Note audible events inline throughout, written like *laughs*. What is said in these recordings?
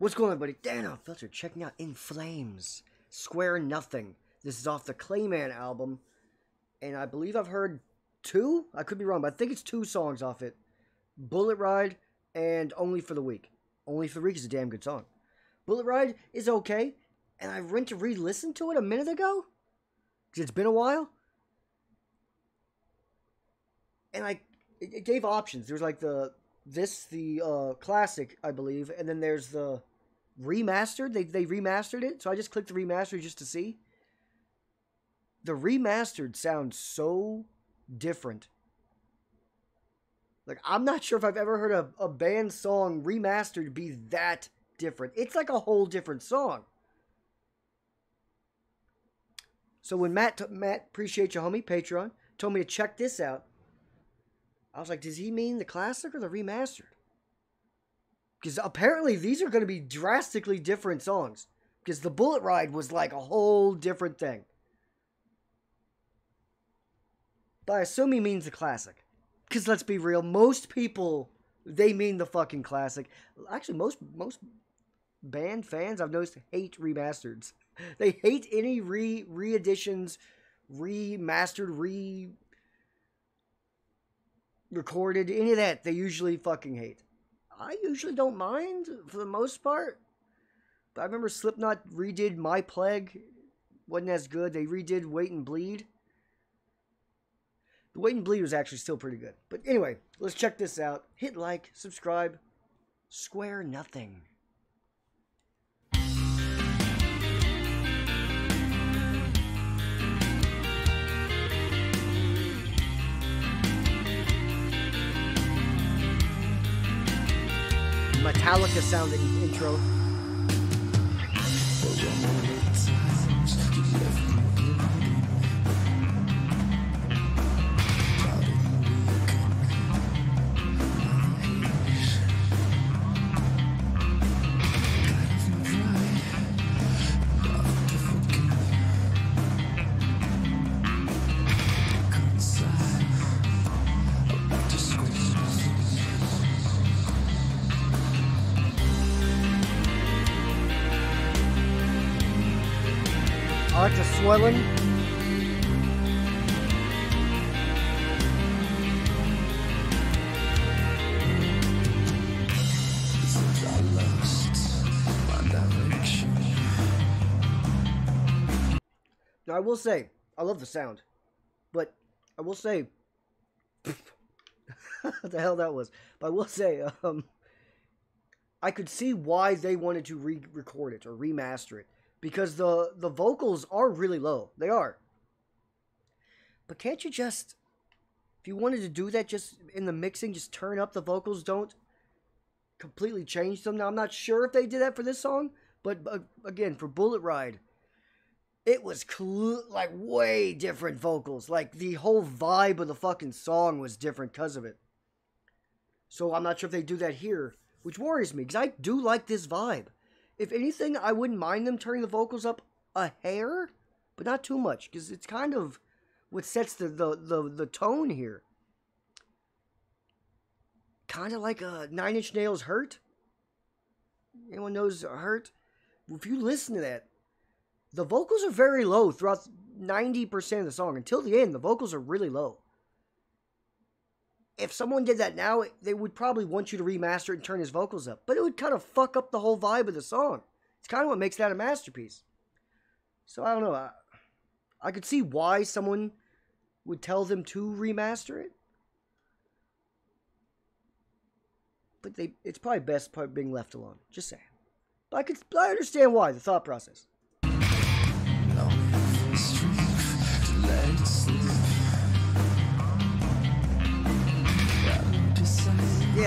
What's going on, everybody? Dan Unfiltered checking out In Flames, Square Nothing. This is off the Clayman album, and I believe I've heard two. I could be wrong, but I think it's two songs off it Bullet Ride and Only for the Weak. Only for the Weak is a damn good song. Bullet Ride is okay, and I went to re listen to it a minute ago because it's been a while. And I, it, gave options. There was like the this the uh, classic, I believe, and then there's the remastered. They they remastered it, so I just clicked the remastered just to see. The remastered sounds so different. Like I'm not sure if I've ever heard a, a band song remastered be that different. It's like a whole different song. So when Matt Matt appreciate your homie, Patreon, told me to check this out, I was like, does he mean the classic or the remastered? Because apparently these are going to be drastically different songs. Because the Bullet Ride was like a whole different thing. But I assume he means the classic. Because let's be real, most people they mean the fucking classic. Actually, most most band fans I've noticed hate remasters. *laughs* They hate any re re editions, remastered, re recorded, any of that. They usually fucking hate. I usually don't mind for the most part. But I remember Slipknot redid My Plague. Wasn't as good. They redid Wait and Bleed. The Wait and Bleed was actually still pretty good. But anyway, let's check this out. Hit like, subscribe. Square nothing. Metallica sounding intro. Now I will say, I love the sound, but I will say, *laughs* what the hell that was. But I will say, um, I could see why they wanted to re-record it or remaster it because the the vocals are really low. They are. But can't you just if you wanted to do that just in the mixing just turn up the vocals, don't completely change them. Now I'm not sure if they did that for this song, but uh, again, for Bullet Ride it was cl- like way different vocals. Like the whole vibe of the fucking song was different because of it. So I'm not sure if they do that here, which worries me because I do like this vibe. If anything, I wouldn't mind them turning the vocals up a hair, but not too much because it's kind of what sets the the the, the tone here. Kind of like a Nine Inch Nails "Hurt." Anyone knows "Hurt"? If you listen to that, the vocals are very low throughout 90% of the song. Until the end, the vocals are really low. If someone did that now, they would probably want you to remaster it and turn his vocals up. But it would kind of fuck up the whole vibe of the song. It's kind of what makes that a masterpiece. So I don't know. I, I could see why someone would tell them to remaster it. But they, it's probably best part being left alone. Just saying. But I could, I understand why the thought process.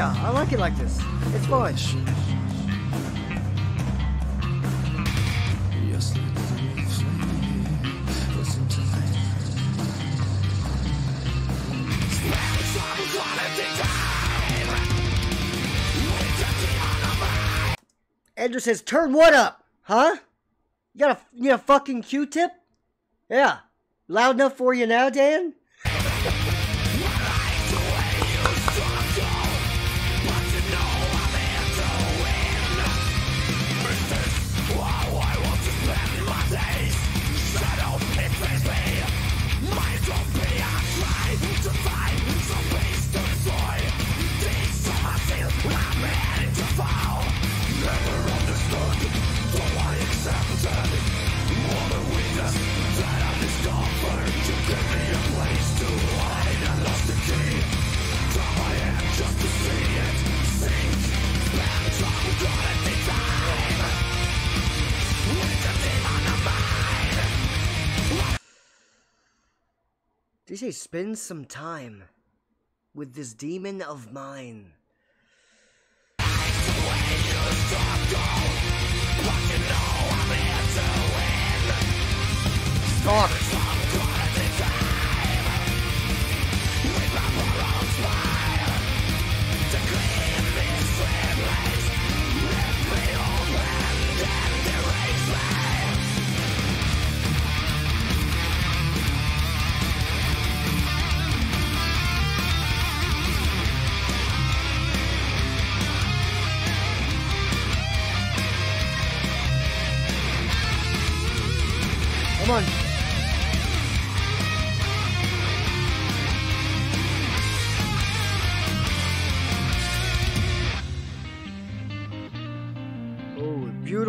Yeah, I like it like this. It's fun. Andrew says, "Turn what up, huh? You got a you got a fucking Q-tip? Yeah, loud enough for you now, Dan." Say spend some time with this demon of mine. Talk.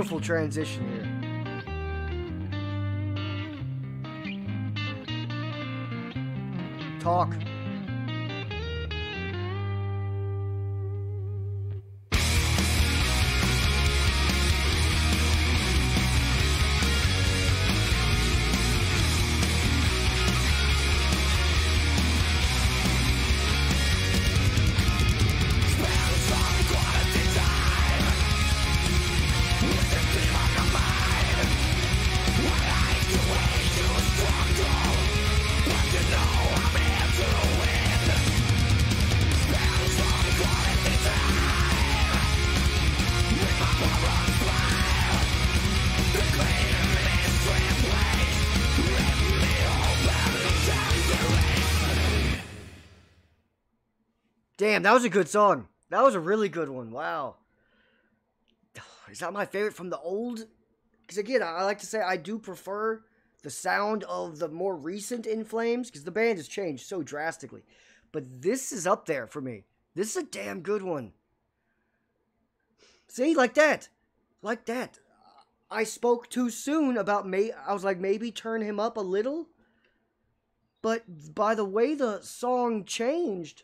Beautiful transition here. Talk. Damn, that was a good song. That was a really good one. Wow. Is that my favorite from the old? Because again, I like to say I do prefer the sound of the more recent In Flames because the band has changed so drastically. But this is up there for me. This is a damn good one. See, like that. Like that. I spoke too soon about may I was like maybe turn him up a little. But by the way the song changed,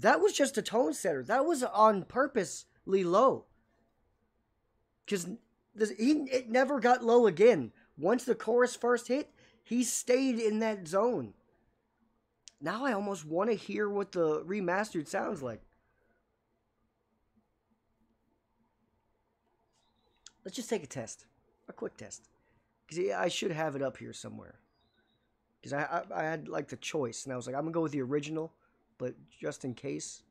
that was just a tone setter. That was on purposely low. Because it never got low again. Once the chorus first hit, he stayed in that zone. Now I almost want to hear what the remastered sounds like. Let's just take a test, a quick test, because I should have it up here somewhere. Because I, I I had like the choice, and I was like, I'm gonna go with the original but just in case.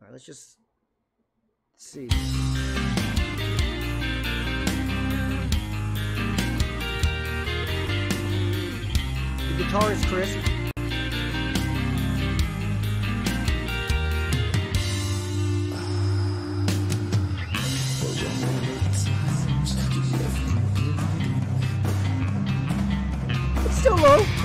All right, let's just see. The guitar is crisp. It's still low.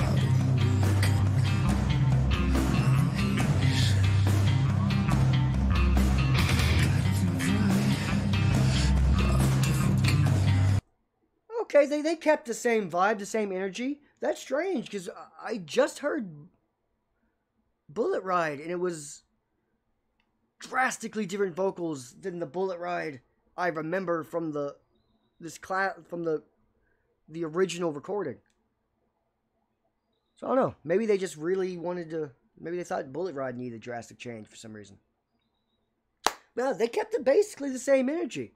They, they kept the same vibe, the same energy. That's strange because I just heard Bullet Ride and it was drastically different vocals than the Bullet Ride I remember from the this class from the the original recording. So I don't know. Maybe they just really wanted to. Maybe they thought Bullet Ride needed a drastic change for some reason. No, they kept it basically the same energy.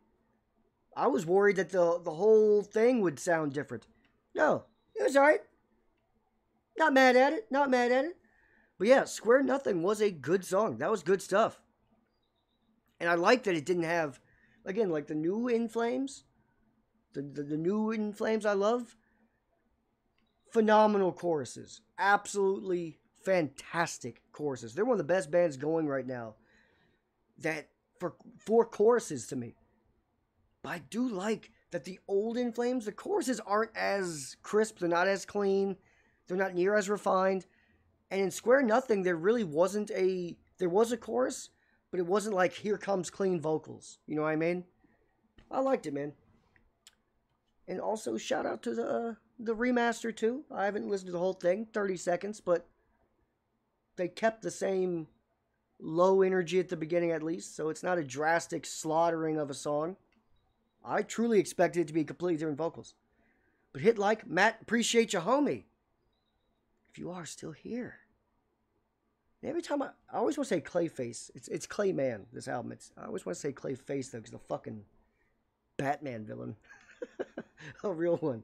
I was worried that the the whole thing would sound different. No, it was alright. Not mad at it. Not mad at it. But yeah, Square Nothing was a good song. That was good stuff. And I like that it didn't have, again, like the new In Flames. The, the, the new In Flames I love. Phenomenal choruses. Absolutely fantastic choruses. They're one of the best bands going right now. That for four choruses to me. But I do like that the old In Flames, the choruses aren't as crisp, they're not as clean, they're not near as refined. And in Square Nothing, there really wasn't a there was a chorus, but it wasn't like here comes clean vocals. You know what I mean? I liked it, man. And also shout out to the the remaster too. I haven't listened to the whole thing, 30 seconds, but they kept the same low energy at the beginning at least, so it's not a drastic slaughtering of a song. I truly expected it to be completely different vocals. But hit like, Matt, appreciate you, homie. if you are still here. every time I, I always want to say Clayface. It's it's Clayman. This album. It's I always want to say Clayface though, because the fucking Batman villain, *laughs* a real one.